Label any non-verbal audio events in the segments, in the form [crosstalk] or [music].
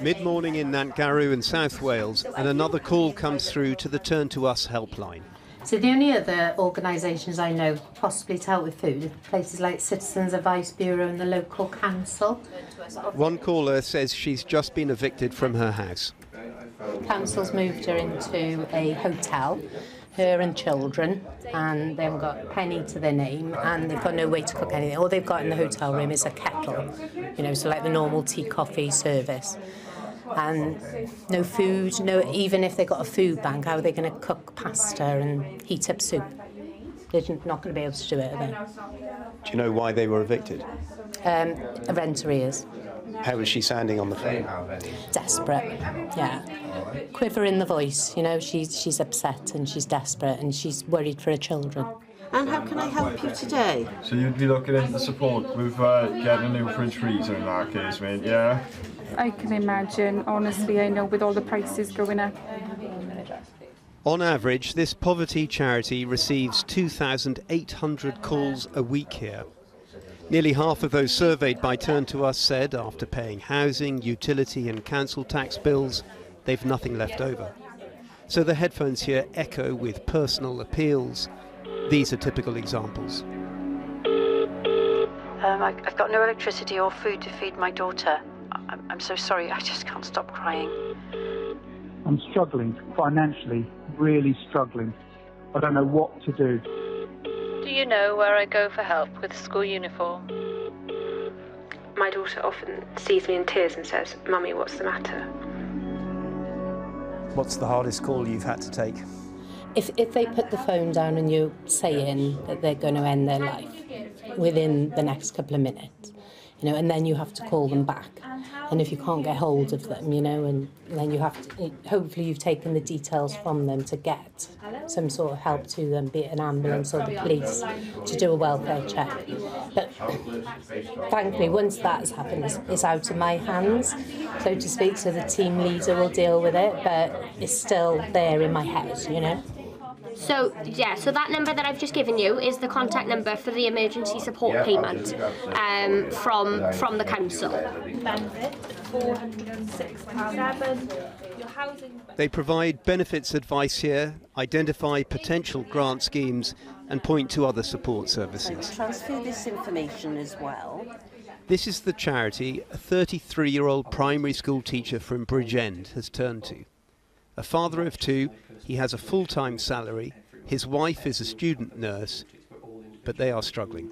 Mid morning in Nantgarw in South Wales, and another call comes through to the Turn2us helpline. So the only other organisations I know possibly to help with food are places like Citizens Advice Bureau and the local council. One caller says she's just been evicted from her house. Council's moved her into a hotel, her and children, and they haven't got a penny to their name, and they've got no way to cook anything. All they've got in the hotel room is a kettle, you know, so like the normal tea coffee service. And no food, no even if they got a food bank, how are they going to cook pasta and heat up soup? They're not going to be able to do it, are they? Do you know why they were evicted? Um, a rent arrears. How was she sounding on the phone? Desperate, yeah. Quiver in the voice, you know, she's, she's upset and she's desperate and she's worried for her children. And how can I help you today? So you'd be looking into support with uh, getting a new fridge freezer in that case, mate, yeah? I can imagine, honestly, I know with all the prices going up. On average, this poverty charity receives 2,800 calls a week here. Nearly half of those surveyed by Turn2us said after paying housing, utility, and council tax bills, they've nothing left over. So the headphones here echo with personal appeals. These are typical examples. Um, I, I've got no electricity or food to feed my daughter. I'm, I'm so sorry, I just can't stop crying. I'm struggling financially, really struggling. I don't know what to do. Do you know where I go for help with school uniform? My daughter often sees me in tears and says, Mummy, what's the matter? What's the hardest call you've had to take? If, if they put the phone down and you're saying that they're going to end their life within the next couple of minutes, you know, and then you have to call them back. And if you can't get hold of them, you know, and then you have to, hopefully you've taken the details from them to get some sort of help to them, be it an ambulance or the police, to do a welfare check. But thankfully, once that has happened, it's out of my hands, so to speak, so the team leader will deal with it, but it's still there in my head, you know. So, yeah, so that number that I've just given you is the contact number for the emergency support payment um, from from the council. They provide benefits advice here, identify potential grant schemes, and point to other support services. Transfer this information as well. This is the charity a 33 year old primary school teacher from Bridgend has turned to. A father of two, he has a full time salary, his wife is a student nurse, but they are struggling.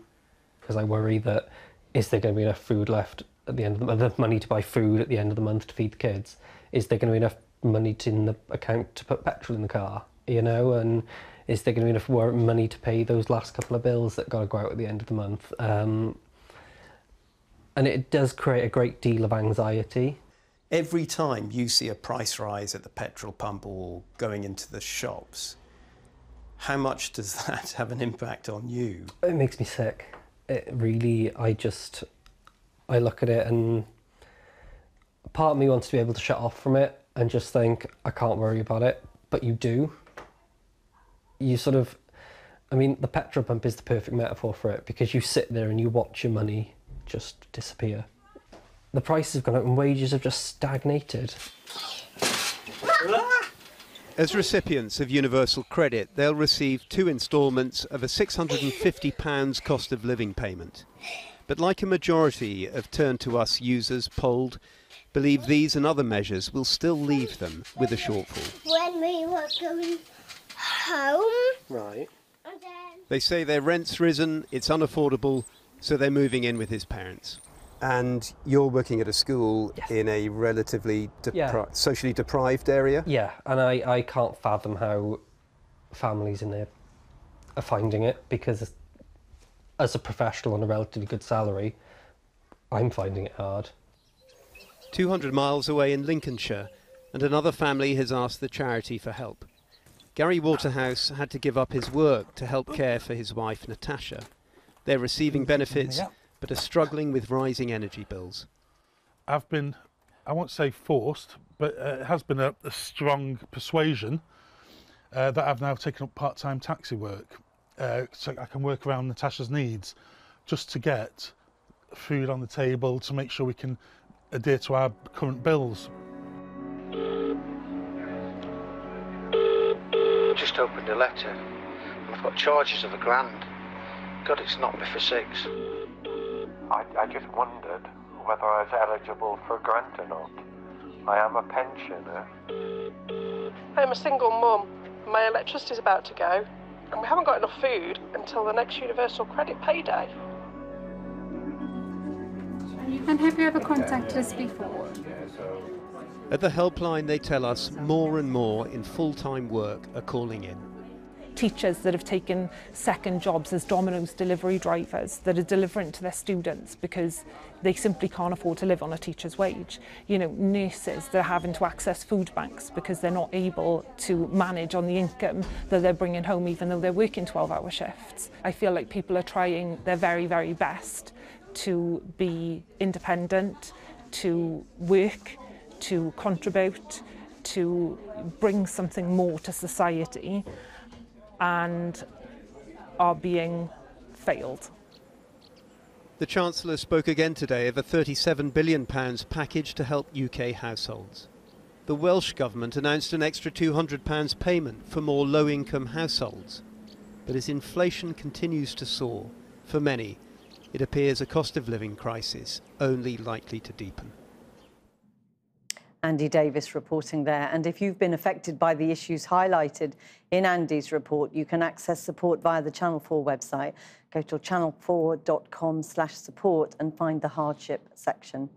Because I worry that is there going to be enough food left at the end of the month, money to buy food at the end of the month to feed the kids? Is there going to be enough money to, in the account to put petrol in the car? You know, and is there going to be enough money to pay those last couple of bills that got to go out at the end of the month? Um, and it does create a great deal of anxiety Every time you see a price rise at the petrol pump or going into the shops, how much does [laughs] that have an impact on you? It makes me sick. It really, I just, I look at it and part of me wants to be able to shut off from it and just think, I can't worry about it, but you do. You sort of, I mean, the petrol pump is the perfect metaphor for it because you sit there and you watch your money just disappear the prices have gone up and wages have just stagnated. As recipients of Universal Credit, they'll receive two instalments of a £650 cost of living payment. But like a majority of Turn2us users polled, believe these and other measures will still leave them with a shortfall. When we were going home. Right. They say their rent's risen, it's unaffordable, so they're moving in with his parents. And you're working at a school yes. in a relatively depri- yeah. socially deprived area? Yeah, and I, I can't fathom how families in there are finding it because as a professional on a relatively good salary, I'm finding it hard. 200 miles away in Lincolnshire, and another family has asked the charity for help. Gary Waterhouse had to give up his work to help care for his wife Natasha. They're receiving benefits but are struggling with rising energy bills. I've been, I won't say forced, but uh, it has been a, a strong persuasion uh, that I've now taken up part time taxi work uh, so I can work around Natasha's needs just to get food on the table to make sure we can adhere to our current bills. Just opened a letter and I've got charges of a grand. God, it's not me for six. I, I just wondered whether I was eligible for a grant or not. I am a pensioner. I'm a single mum. My electricity's about to go, and we haven't got enough food until the next universal credit payday. And have you ever contacted us before? At the helpline, they tell us more and more in full time work are calling in. Teachers that have taken second jobs as Domino's delivery drivers that are delivering to their students because they simply can't afford to live on a teacher's wage. You know, nurses that are having to access food banks because they're not able to manage on the income that they're bringing home even though they're working 12 hour shifts. I feel like people are trying their very, very best to be independent, to work, to contribute, to bring something more to society and are being failed. The Chancellor spoke again today of a £37 billion package to help UK households. The Welsh Government announced an extra £200 payment for more low income households. But as inflation continues to soar, for many, it appears a cost of living crisis only likely to deepen. Andy Davies reporting there. And if you've been affected by the issues highlighted in Andy's report, you can access support via the Channel 4 website. Go to channel4.com slash support and find the hardship section.